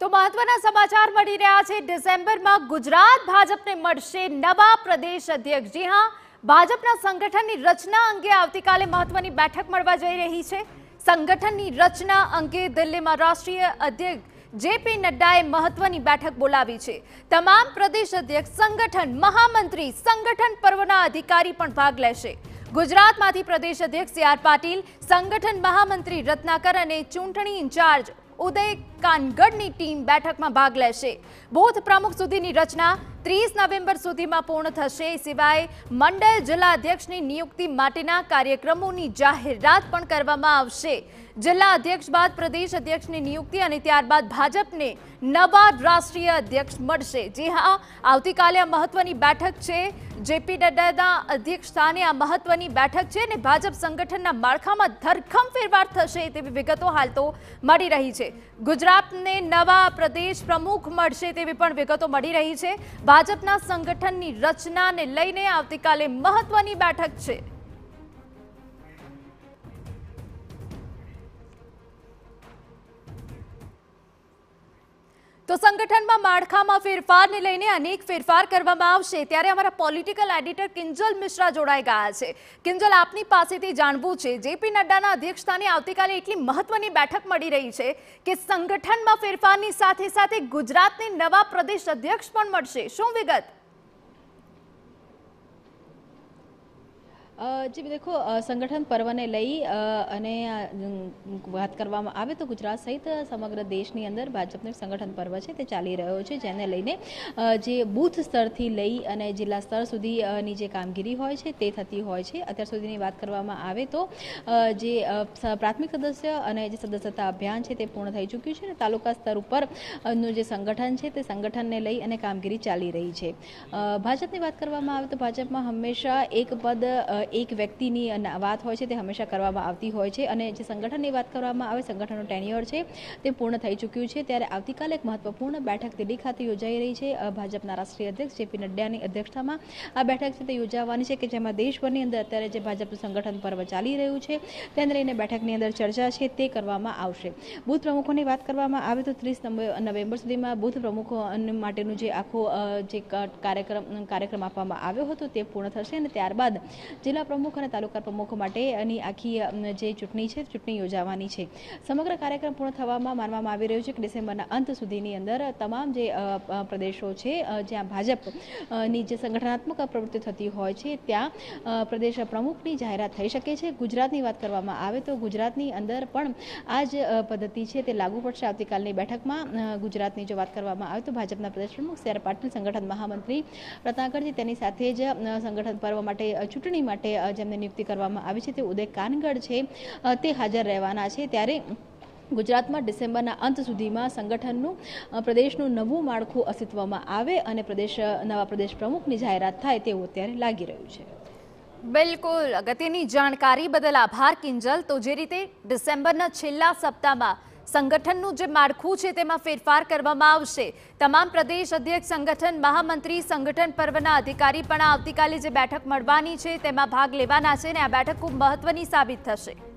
તો મહત્વના સમાચાર મળી રહ્યા છે. ડિસેમ્બરમાં ગુજરાત ભાજપને મળશે નવા પ્રદેશ અધ્યક્ષ. જી હા, ભાજપના સંગઠનની રચના અંગે આવતીકાલે મહત્વની બેઠક મળવા જઈ રહી છે. સંગઠનની રચના અંગે દિલ્હીમાં રાષ્ટ્રીય અધ્યક્ષ જેપી નડ્ડાએ મહત્વની બેઠક બોલાવી છે. તમામ પ્રદેશ અધ્યક્ષ, સંગઠન, મહામંત્રી, સંગઠન પર્વના અધિકારી પણ ભાગ લેશે. ગુજરાતમાંથી પ્રદેશ અધ્યક્ષ સી આર પાટીલ, સંગઠન મહામંત્રી રત્નાકર અને ચૂંટણી ઇન્ચાર્જ ઉદય કાનગડની ટીમ બેઠકમાં ભાગ લેશે. બુથ પ્રમુખ સુધીની રચના ત્રીસ નવેમ્બર સુધીમાં પૂર્ણ થશે. સિવાય મંડળ જિલ્લા અધ્યક્ષની નિયુક્તિ માટેના કાર્યક્રમોની જાહેરાત પણ કરવામાં આવશે. જિલ્લા અધ્યક્ષ બાદ પ્રદેશ અધ્યક્ષની નિયુક્તિ અને ત્યારબાદ ભાજપને નવા રાષ્ટ્રીય અધ્યક્ષ મળશે. જે હા, આવતીકાલે આ મહત્વની બેઠક છે. જેપી નડ્ડાના અધ્યક્ષ સ્થાને આ મહત્વની બેઠક છે અને ભાજપ સંગઠનના માળખામાં ધરખમ ફેરફાર થશે તેવી વિગતો હાલ તો મળી રહી છે. ગુજરાતને નવા પ્રદેશ પ્રમુખ મળશે તેવી પણ વિગતો મળી રહી છે. ભાજપના સંગઠનની રચનાને લઈને આવતીકાલે મહત્વની બેઠક છે. તો સંગઠનમાં માળખામાં ફેરફારને લઈને અનેક ફેરફાર કરવામાં આવશે. ત્યારે અમારા પોલિટિકલ એડિટર કિંજલ મિશ્રા જોડાઈ ગયા છે. કિંજલ, આપની પાસેથી જાણવું છે, જેપી નડ્ડાના અધ્યક્ષસ્થાને આવતીકાલે એટલી મહત્વની બેઠક મળી રહી છે કે સંગઠનમાં ફેરફારની સાથે સાથે ગુજરાતને નવા પ્રદેશ અધ્યક્ષ પણ મળશે. શું વિગત? જી દેખો સંગઠન પર્વને લઈ અને વાત કરવામાં આવે તો ગુજરાત સહિત સમગ્ર દેશની અંદર ભાજપનું સંગઠન પર્વ છે તે ચાલી રહ્યો છે, જેને લઈને જે બૂથ સ્તરથી લઈ અને જિલ્લા સ્તર સુધીની જે કામગીરી હોય છે તે થતી હોય છે. અત્યાર સુધીની વાત કરવામાં આવે તો જે પ્રાથમિક સદસ્ય અને જે સદસ્યતા અભિયાન છે તે પૂર્ણ થઈ ચૂક્યું છે અને તાલુકા સ્તર ઉપરનું જે સંગઠન છે તે સંગઠનને લઈ અને કામગીરી ચાલી રહી છે. ભાજપની વાત કરવામાં આવે તો ભાજપમાં હંમેશા એક પદ એક વ્યક્તિની વાત હોય છે તે હંમેશા કરવામાં આવતી હોય છે અને જે સંગઠનની વાત કરવામાં આવે, સંગઠનનું ટેન્યોર છે, તે પૂર્ણ થઈ ચૂક્યું છે. ત્યારે આવતીકાલે એક મહત્વપૂર્ણ બેઠક દિલ્હી ખાતે યોજાઈ રહી છે. ભાજપના રાષ્ટ્રીય અધ્યક્ષ જેપી નડ્ડાની અધ્યક્ષતામાં આ બેઠક છે તે યોજાવાની છે કે જેમાં દેશભરની અંદર અત્યારે જે ભાજપનું સંગઠન પર્વ ચાલી રહ્યું છે, તેને લઈને બેઠકની અંદર ચર્ચા છે તે કરવામાં આવશે. બૂથ પ્રમુખોની વાત કરવામાં આવે તો ત્રીસ નવેમ્બર સુધીમાં બૂથ પ્રમુખો માટેનું જે આખો જે કાર્યક્રમ કાર્યક્રમ આપવામાં આવ્યો હતો તે પૂર્ણ થશે અને ત્યારબાદ જિલ્લા પ્રમુખ અને તાલુકા પ્રમુખ માટેની આખી જે ચૂંટણી છે, ચૂંટણી યોજાવાની છે. સમગ્ર કાર્યક્રમ પૂર્ણ થવામાં માનવામાં આવી રહ્યું છે કે ડિસેમ્બરના અંત સુધીની અંદર તમામ જે પ્રદેશો છે જ્યાં ભાજપની જે સંગઠનાત્મક પ્રવૃત્તિ થતી હોય છે, ત્યાં પ્રદેશ પ્રમુખની જાહેરાત થઈ શકે છે. ગુજરાતની વાત કરવામાં આવે તો ગુજરાતની અંદર પણ આ જ પદ્ધતિ છે તે લાગુ પડશે. આવતીકાલની બેઠકમાં ગુજરાતની જો વાત કરવામાં આવે તો ભાજપના પ્રદેશ પ્રમુખ સી પાટીલ, સંગઠન મહામંત્રી રત્નાકરજી તેની સાથે જ સંગઠન પર્વ માટે ચૂંટણી માટે અ, જેમને નિયુક્તિ કરવામાં આવી છે તે ઉદય કાનગડ છે તે હાજર રહેવાના છે. ત્યારે ગુજરાતમાં ડિસેમ્બરના અંત સુધીમાં સંગઠનનું પ્રદેશનું નવું માળખું અસ્તિત્વમાં આવે અને પ્રદેશ નવા પ્રદેશ પ્રમુખની જાહેરાત થાય તેવું અત્યારે લાગી રહ્યું છે. બિલકુલ. અગત્યની જાણકારી બદલ આભાર કિંજલ. તો જે રીતે ડિસેમ્બરના છેલ્લા સપ્તાહમાં સંગઠનનું જે માળખું છે તેમાં ફેરફાર કરવામાં આવશે. તમામ પ્રદેશ અધ્યક્ષ સંગઠન, મહામંત્રી, સંગઠન પર્વના અધિકારી પણ આવતીકાલે જે બેઠક મળવાની છે તેમાં ભાગ લેવાના છે અને આ બેઠક ખૂબ મહત્વની સાબિત થશે.